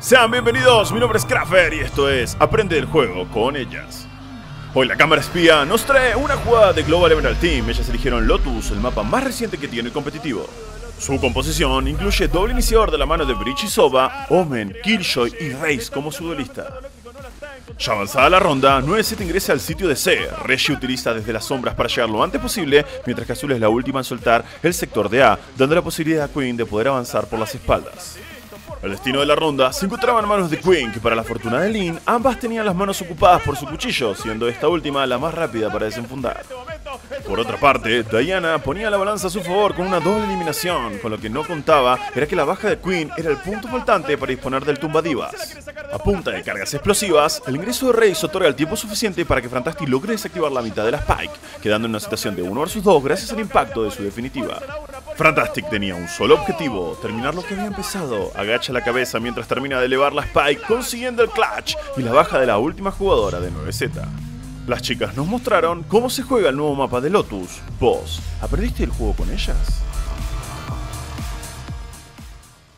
Sean bienvenidos, mi nombre es Craffer y esto es Aprende el juego con ellas. Hoy la cámara espía nos trae una jugada de Global Emerald Team. Ellas eligieron Lotus, el mapa más reciente que tiene el competitivo. Su composición incluye doble iniciador de la mano de Breach y Soba, Omen, Killjoy y Raze como su duelista. Ya avanzada la ronda, 9-7 ingresa al sitio de C. Reggie utiliza desde las sombras para llegar lo antes posible, mientras que Azul es la última en soltar el sector de A, dando la posibilidad a Queen de poder avanzar por las espaldas. El destino de la ronda se encontraba en manos de Queen, que para la fortuna de Lin, ambas tenían las manos ocupadas por su cuchillo, siendo esta última la más rápida para desenfundar. Por otra parte, Diana ponía la balanza a su favor con una doble eliminación, con lo que no contaba era que la baja de Queen era el punto faltante para disponer del tumba divas. A punta de cargas explosivas, el ingreso de Rey otorga el tiempo suficiente para que Fantastic logre desactivar la mitad de la Spike, quedando en una situación de 1 vs 2 gracias al impacto de su definitiva. Fantastic tenía un solo objetivo, terminar lo que había empezado. Agacha la cabeza mientras termina de elevar la Spike, consiguiendo el clutch y la baja de la última jugadora de 9Z. Las chicas nos mostraron cómo se juega el nuevo mapa de Lotus. ¿Vos aprendiste el juego con ellas?